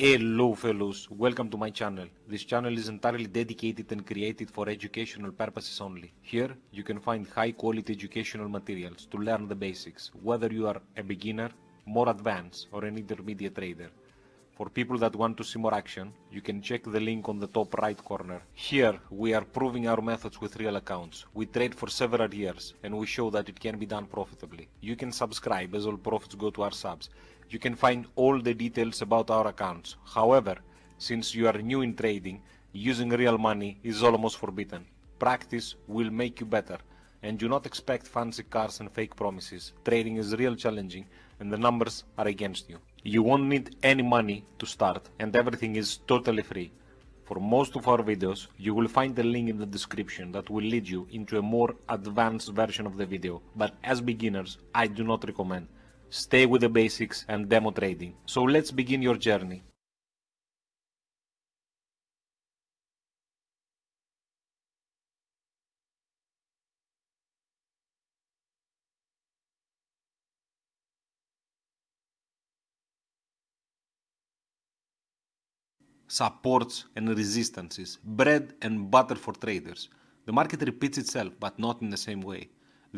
Hello fellows, welcome to my channel. This channel is entirely dedicated and created for educational purposes only. Here you can find high quality educational materials to learn the basics, whether you are a beginner, more advanced or an intermediate trader. For people that want to see more action, you can check the link on the top right corner. Here we are proving our methods with real accounts. We trade for several years and we show that it can be done profitably. You can subscribe as all profits go to our subs you can find all the details about our accounts. However, since you are new in trading, using real money is almost forbidden. Practice will make you better and do not expect fancy cars and fake promises. Trading is real challenging and the numbers are against you. You won't need any money to start and everything is totally free. For most of our videos, you will find a link in the description that will lead you into a more advanced version of the video, but as beginners, I do not recommend stay with the basics and demo trading. So let's begin your journey. supports and resistances, bread and butter for traders. The market repeats itself, but not in the same way.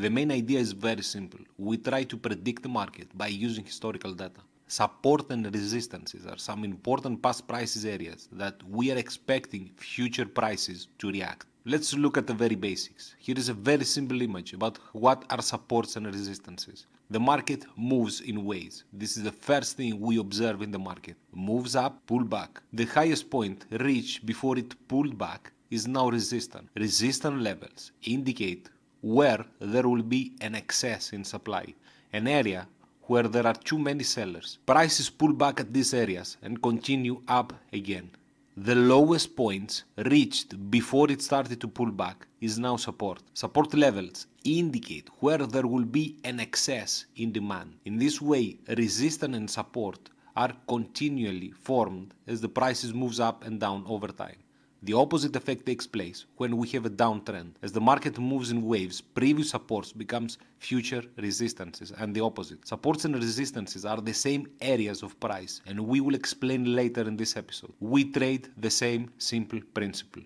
The main idea is very simple. We try to predict the market by using historical data. Support and resistances are some important past prices areas that we are expecting future prices to react. Let's look at the very basics. Here is a very simple image about what are supports and resistances. The market moves in waves. This is the first thing we observe in the market. Moves up, pull back. The highest point reached before it pulled back is now resistant. Resistant levels indicate where there will be an excess in supply, an area where there are too many sellers. Prices pull back at these areas and continue up again. The lowest points reached before it started to pull back is now support. Support levels indicate where there will be an excess in demand. In this way, resistance and support are continually formed as the prices moves up and down over time. The opposite effect takes place when we have a downtrend. As the market moves in waves, previous supports becomes future resistances and the opposite. Supports and resistances are the same areas of price and we will explain later in this episode. We trade the same simple principle.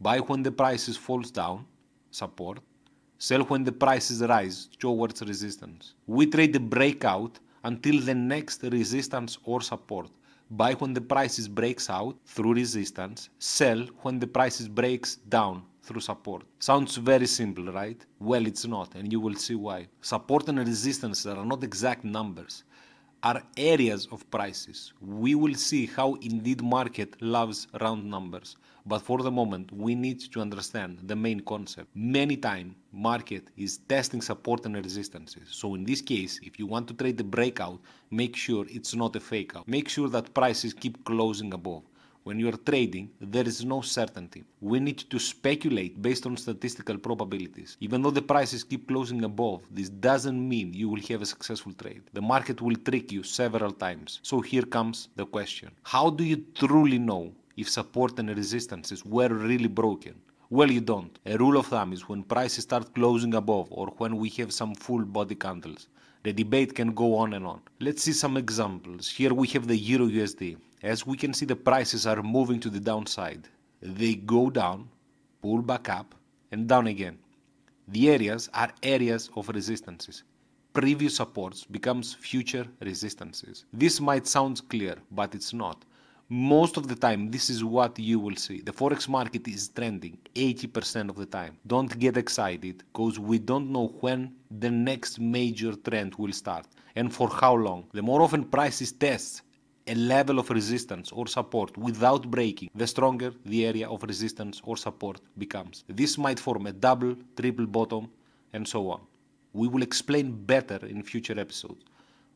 Buy when the prices falls down, support. Sell when the prices rise towards resistance. We trade the breakout until the next resistance or support buy when the prices breaks out through resistance, sell when the prices breaks down through support. Sounds very simple, right? Well, it's not, and you will see why. Support and resistance are not exact numbers are areas of prices. We will see how indeed market loves round numbers. But for the moment, we need to understand the main concept. Many time market is testing support and resistances. So in this case, if you want to trade the breakout, make sure it's not a fake out. Make sure that prices keep closing above. When you are trading, there is no certainty. We need to speculate based on statistical probabilities. Even though the prices keep closing above, this doesn't mean you will have a successful trade. The market will trick you several times. So here comes the question. How do you truly know if support and resistances were really broken? Well, you don't. A rule of thumb is when prices start closing above or when we have some full body candles. The debate can go on and on. Let's see some examples. Here we have the Euro USD. As we can see, the prices are moving to the downside. They go down, pull back up, and down again. The areas are areas of resistances. Previous supports becomes future resistances. This might sound clear, but it's not most of the time this is what you will see the forex market is trending 80% of the time don't get excited because we don't know when the next major trend will start and for how long the more often prices test a level of resistance or support without breaking, the stronger the area of resistance or support becomes. This might form a double, triple bottom, and so on. We will explain better in future episodes.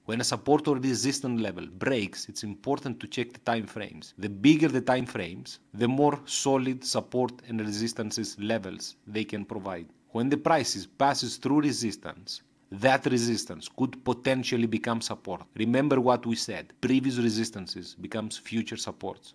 When a support or resistance level breaks, it's important to check the time frames. The bigger the time frames, the more solid support and resistances levels they can provide. When the prices passes through resistance, that resistance could potentially become support. Remember what we said, previous resistances becomes future supports.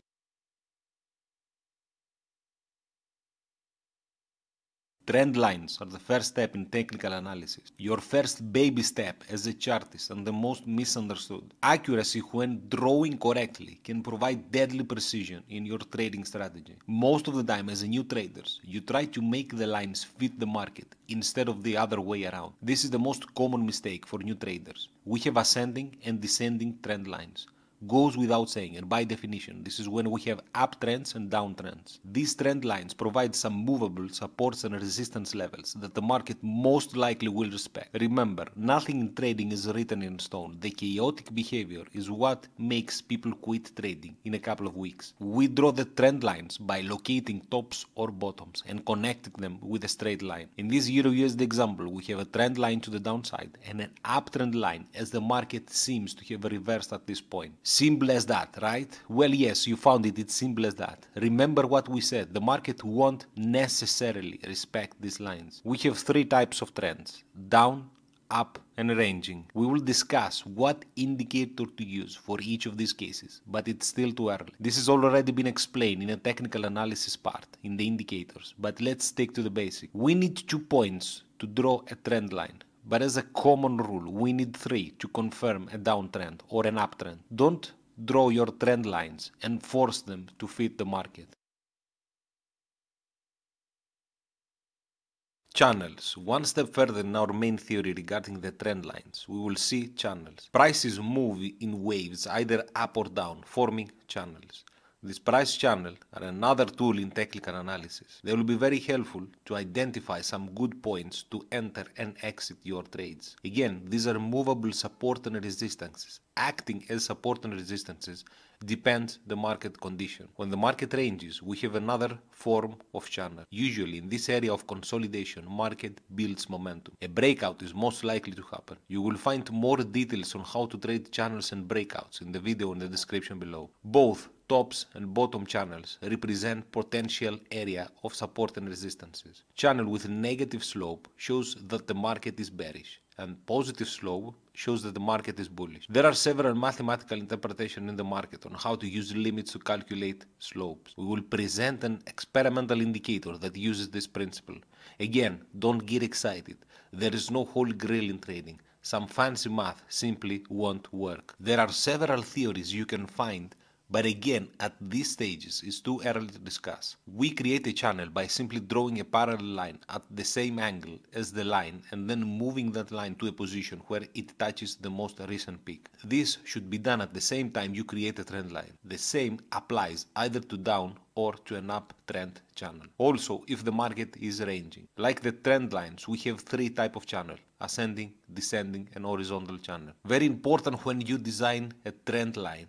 Trend lines are the first step in technical analysis. Your first baby step as a chartist and the most misunderstood. Accuracy when drawing correctly can provide deadly precision in your trading strategy. Most of the time as a new trader, you try to make the lines fit the market instead of the other way around. This is the most common mistake for new traders. We have ascending and descending trend lines goes without saying, and by definition, this is when we have uptrends and downtrends. These trend lines provide some movable supports and resistance levels that the market most likely will respect. Remember, nothing in trading is written in stone. The chaotic behavior is what makes people quit trading in a couple of weeks. We draw the trend lines by locating tops or bottoms and connecting them with a straight line. In this Euro USD example, we have a trend line to the downside and an uptrend line as the market seems to have reversed at this point. Simple as that, right? Well, yes, you found it. It's simple as that. Remember what we said. The market won't necessarily respect these lines. We have three types of trends. Down, up, and ranging. We will discuss what indicator to use for each of these cases, but it's still too early. This has already been explained in a technical analysis part, in the indicators, but let's stick to the basic. We need two points to draw a trend line. But as a common rule, we need three to confirm a downtrend or an uptrend. Don't draw your trend lines and force them to fit the market. Channels. One step further in our main theory regarding the trend lines, we will see channels. Prices move in waves either up or down, forming channels. This price channel are another tool in technical analysis. They will be very helpful to identify some good points to enter and exit your trades. Again, these are movable support and resistances. Acting as support and resistances depends the market condition. When the market ranges, we have another form of channel. Usually in this area of consolidation, market builds momentum. A breakout is most likely to happen. You will find more details on how to trade channels and breakouts in the video in the description below. Both tops and bottom channels represent potential area of support and resistances. Channel with negative slope shows that the market is bearish and positive slope shows that the market is bullish. There are several mathematical interpretations in the market on how to use limits to calculate slopes. We will present an experimental indicator that uses this principle. Again, don't get excited. There is no holy grail in trading. Some fancy math simply won't work. There are several theories you can find but again, at these stages, it's too early to discuss. We create a channel by simply drawing a parallel line at the same angle as the line and then moving that line to a position where it touches the most recent peak. This should be done at the same time you create a trend line. The same applies either to down or to an uptrend channel. Also, if the market is ranging. Like the trend lines, we have three type of channel, ascending, descending and horizontal channel. Very important when you design a trend line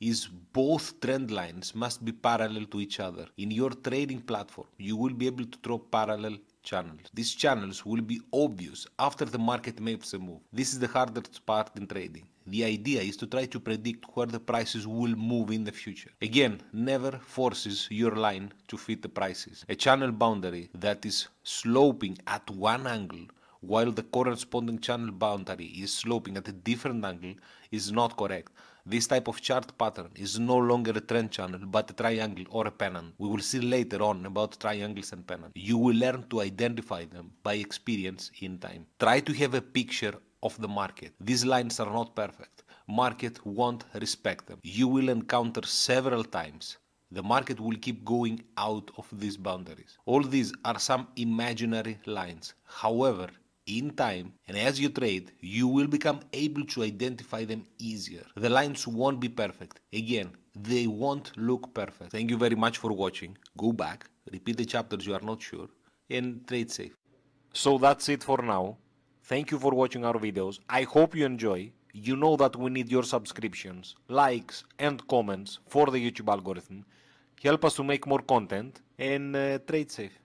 is both trend lines must be parallel to each other. In your trading platform, you will be able to draw parallel channels. These channels will be obvious after the market makes a move. This is the hardest part in trading. The idea is to try to predict where the prices will move in the future. Again, never forces your line to fit the prices. A channel boundary that is sloping at one angle while the corresponding channel boundary is sloping at a different angle is not correct. This type of chart pattern is no longer a trend channel but a triangle or a pennant. We will see later on about triangles and pennants. You will learn to identify them by experience in time. Try to have a picture of the market. These lines are not perfect. Market won't respect them. You will encounter several times the market will keep going out of these boundaries. All these are some imaginary lines. However, in time and as you trade, you will become able to identify them easier. The lines won't be perfect. Again, they won't look perfect. Thank you very much for watching. Go back, repeat the chapters you are not sure, and trade safe. So that's it for now. Thank you for watching our videos. I hope you enjoy. You know that we need your subscriptions, likes, and comments for the YouTube algorithm. Help us to make more content and uh, trade safe.